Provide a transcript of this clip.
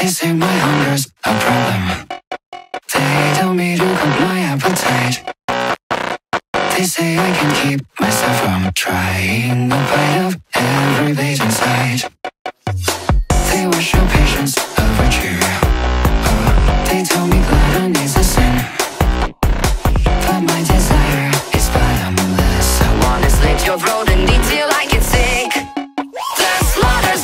They say my hunger's a problem. They tell me to cut my appetite. They say I can keep myself from trying the bite of every blade in sight. They wish your patience a virtue. Oh, they tell me gluttony's a sin. But my desire is bottomless. I wanna slit your throat in detail, I get sick. The slaughters